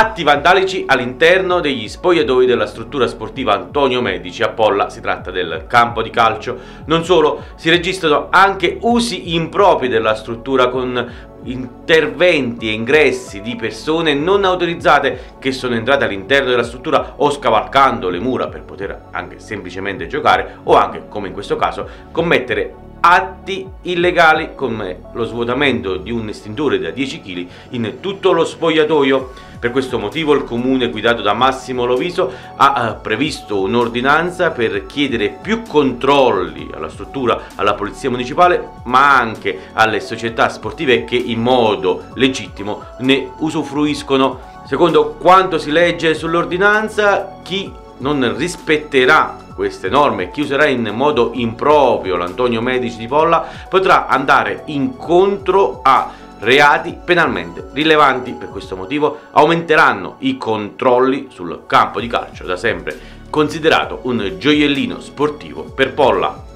Atti vandalici all'interno degli spogliatoi della struttura sportiva Antonio Medici a Polla, si tratta del campo di calcio. Non solo, si registrano anche usi impropri della struttura con interventi e ingressi di persone non autorizzate che sono entrate all'interno della struttura o scavalcando le mura per poter anche semplicemente giocare o anche, come in questo caso, commettere atti illegali come lo svuotamento di un estintore da 10 kg in tutto lo spogliatoio. Per questo motivo il comune guidato da Massimo Loviso ha eh, previsto un'ordinanza per chiedere più controlli alla struttura, alla polizia municipale, ma anche alle società sportive che in modo legittimo ne usufruiscono. Secondo quanto si legge sull'ordinanza, chi non rispetterà queste norme, chi userà in modo improprio l'Antonio Medici di Polla potrà andare incontro a reati penalmente rilevanti. Per questo motivo aumenteranno i controlli sul campo di calcio, da sempre considerato un gioiellino sportivo per Polla.